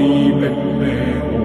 liebe Leo.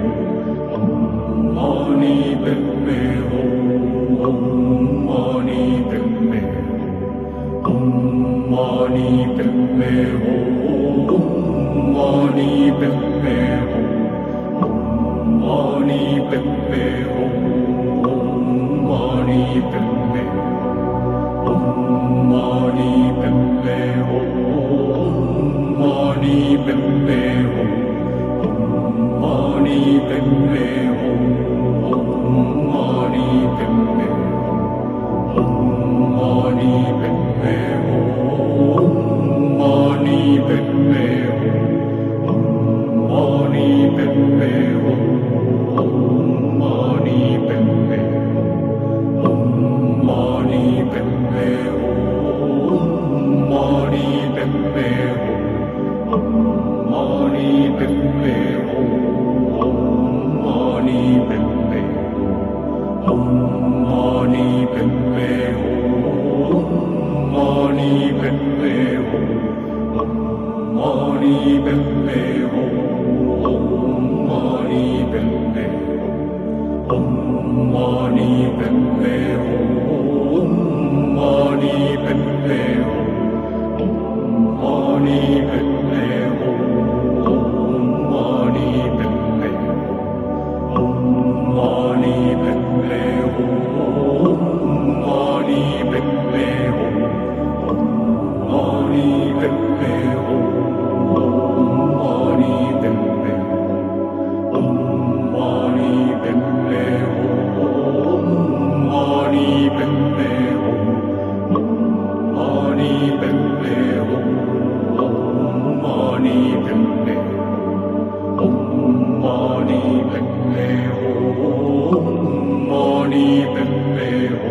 Moni bemeo,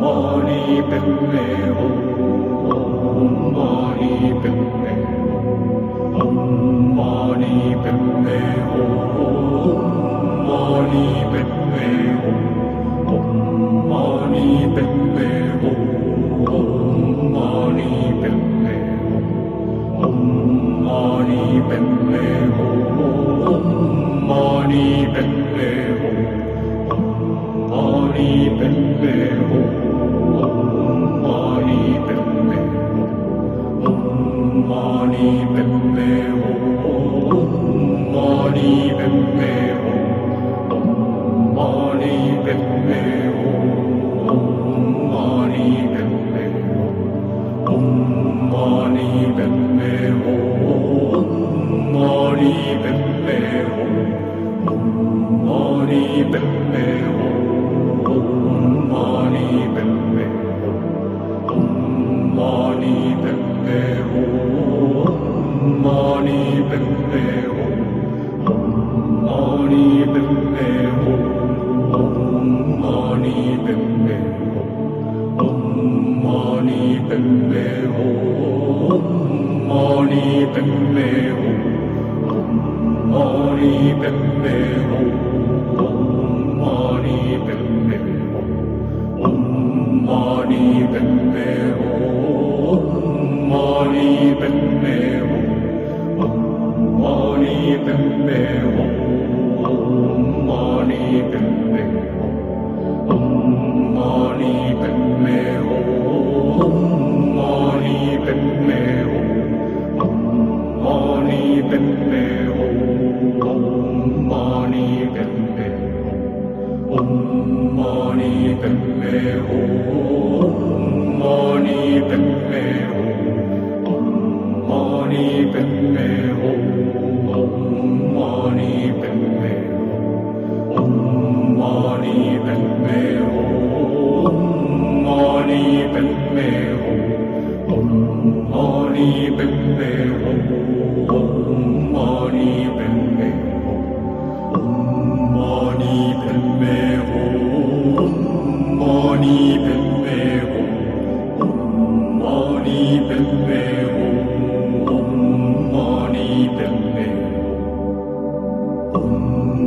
moni bemeo.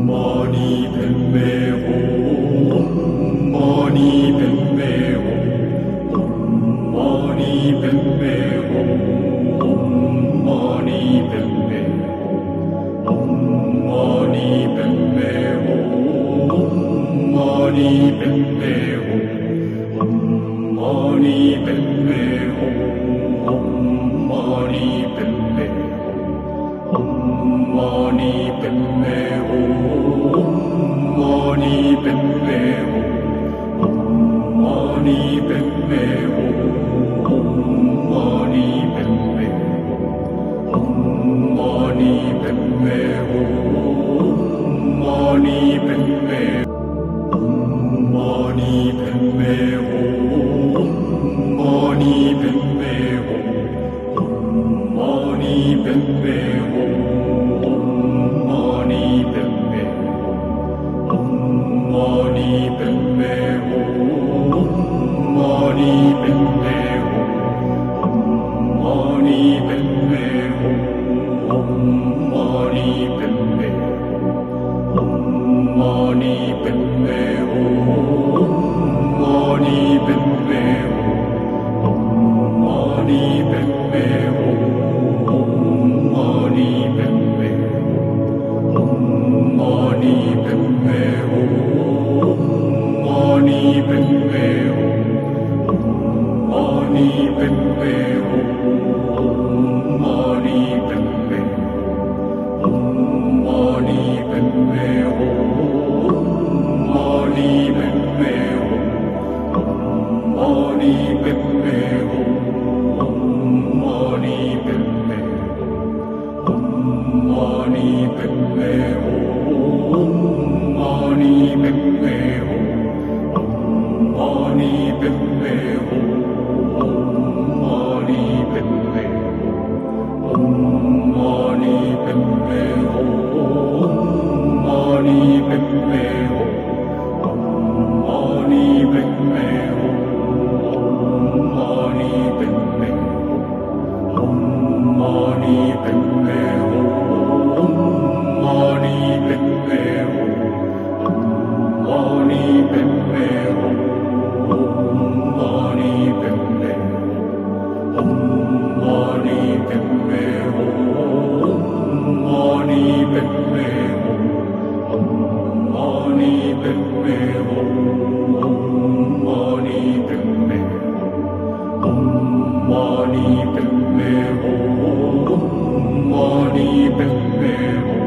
만이 백매호 open way. Mani Padme Om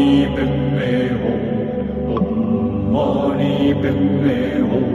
mani padme hum mani padme hum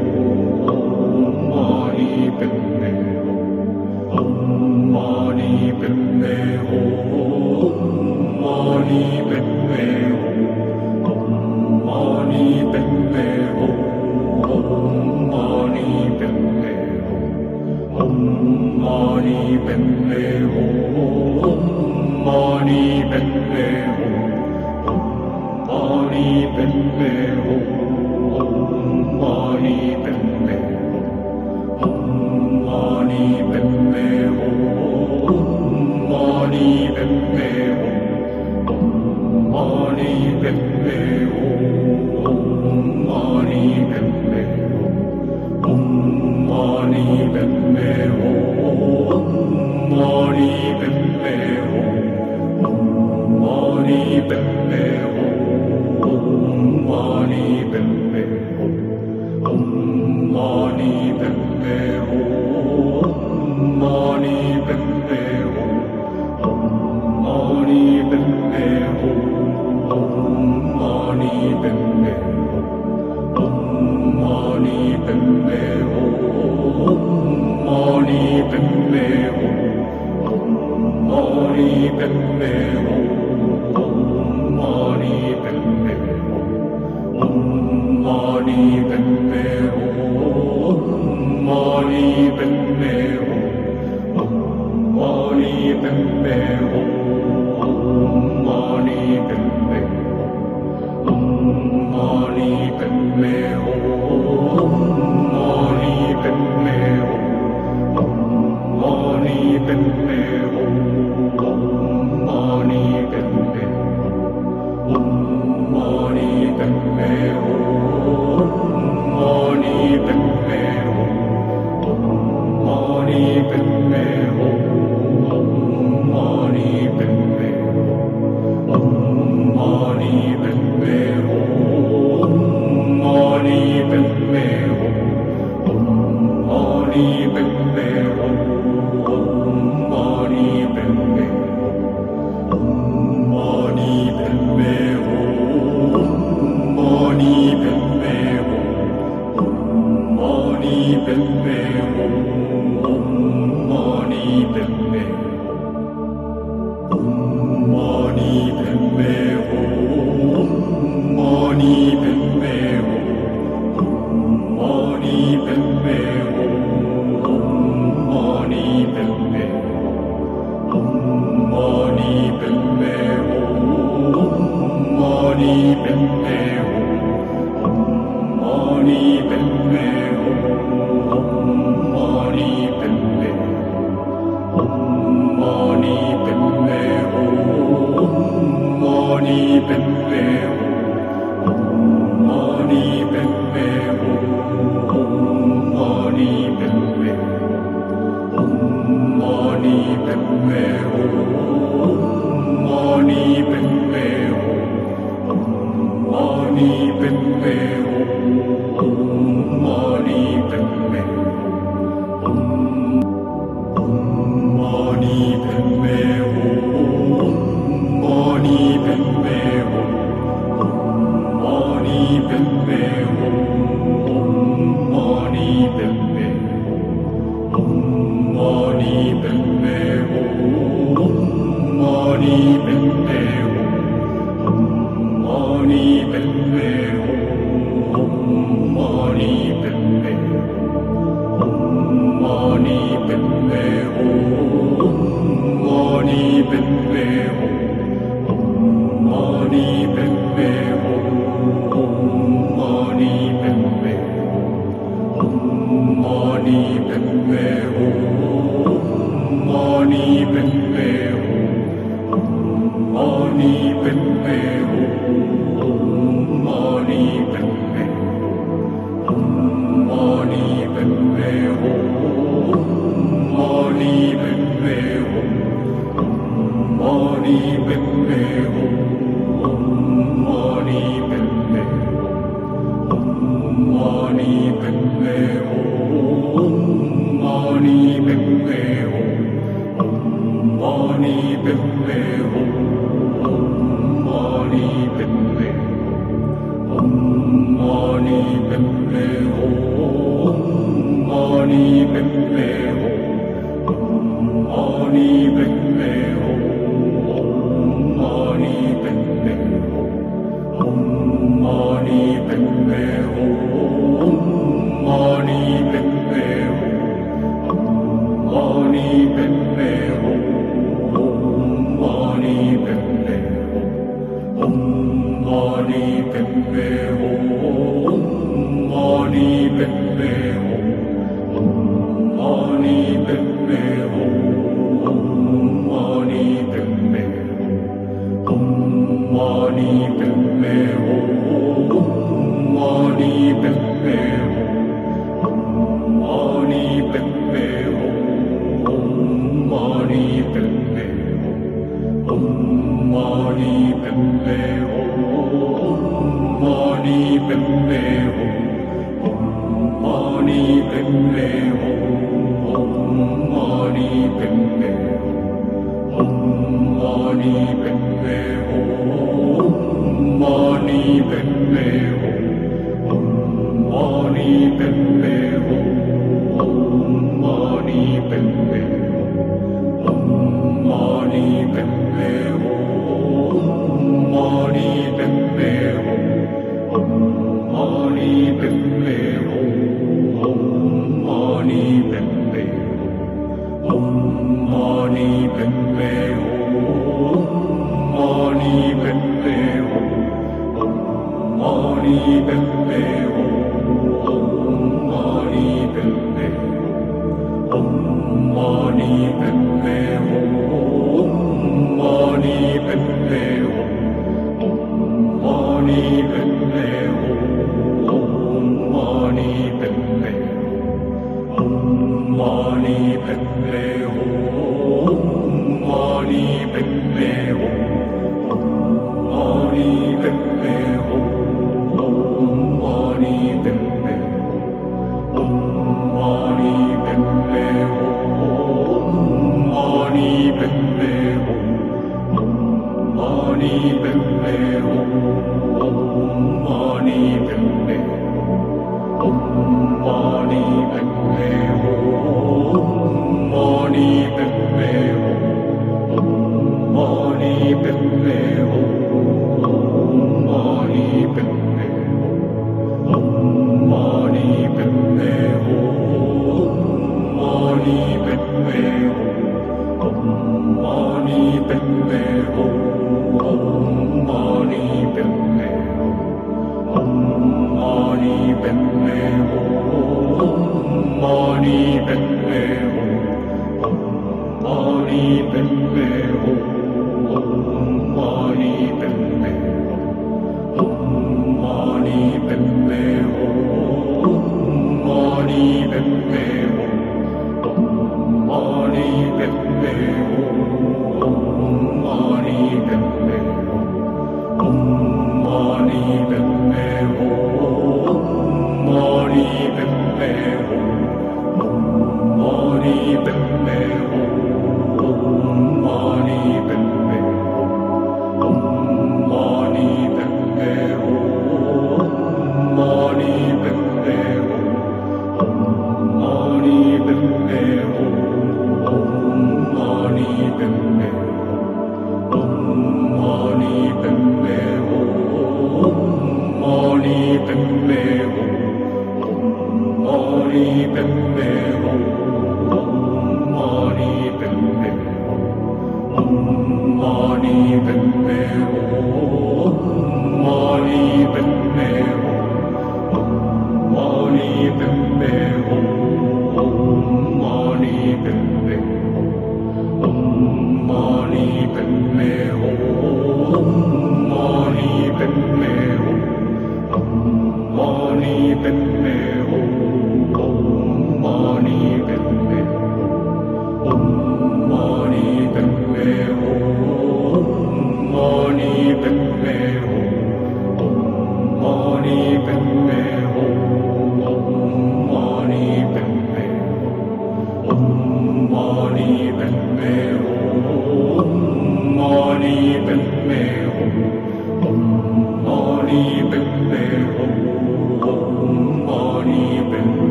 Bíblia. Only hum mani padme hum money, baby. pepe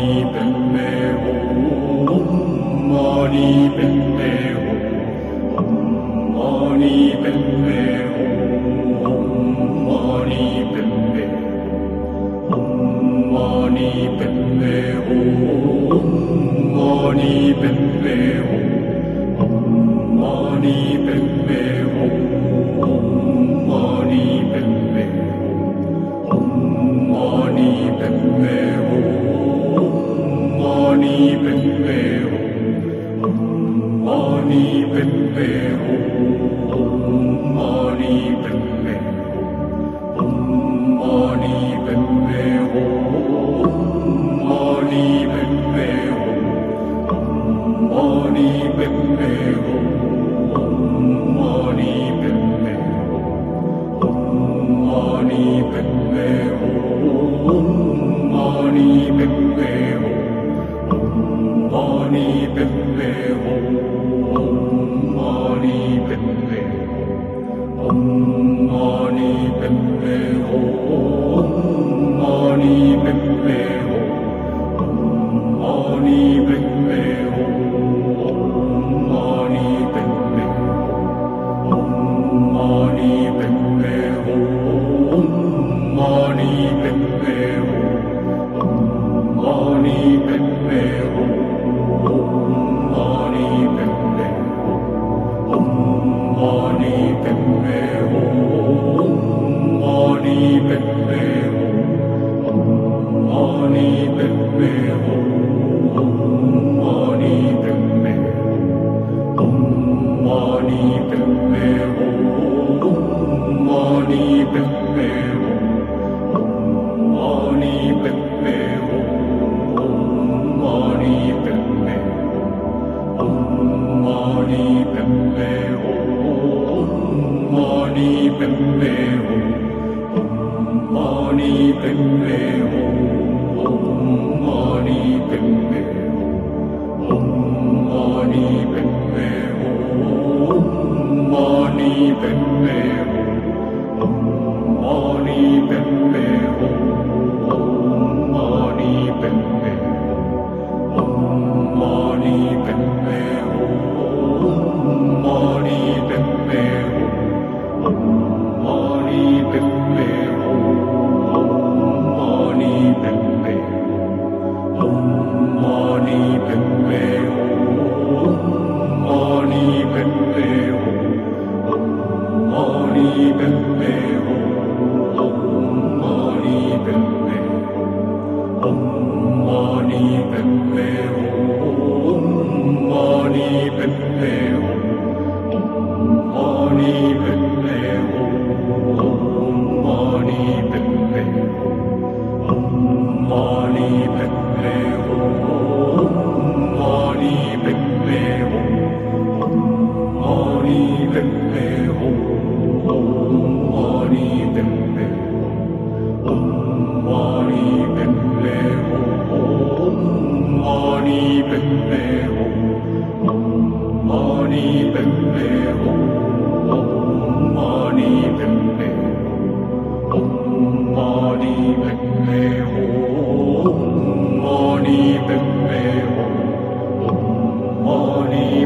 Mani Padme Hum Mani Padme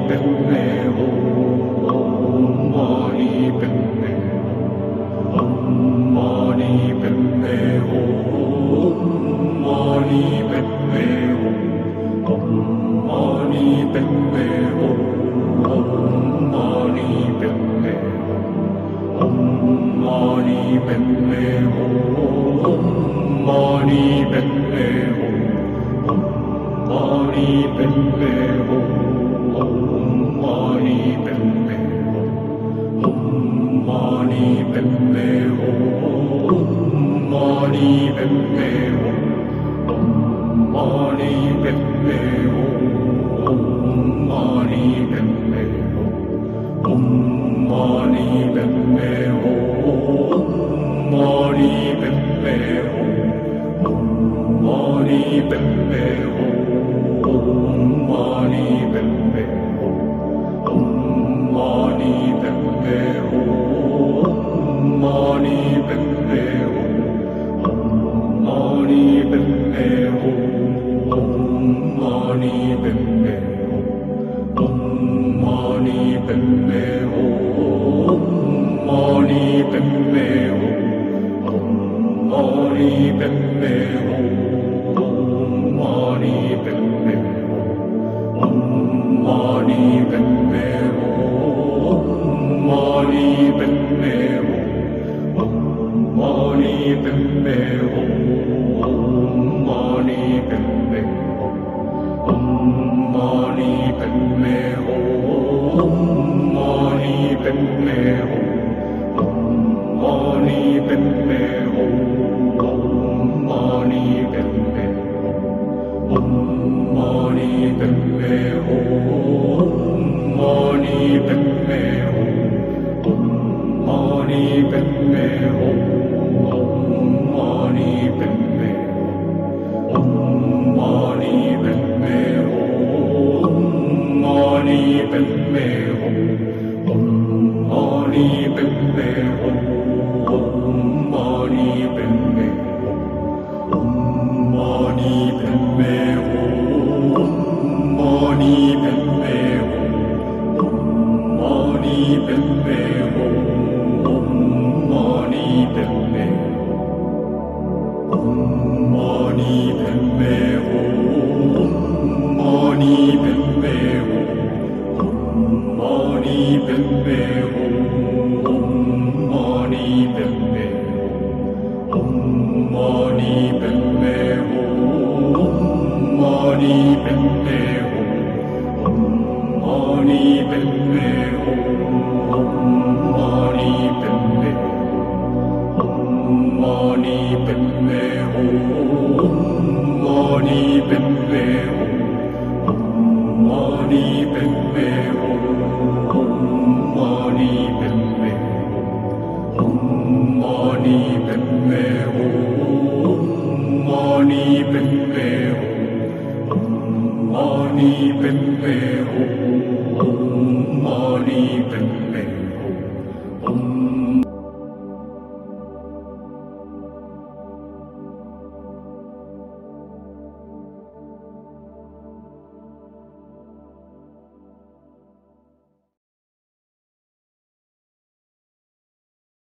perdoneu. Mani padme hum oh, Mani padme hum oh. Om Mani padme mani